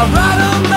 I ride on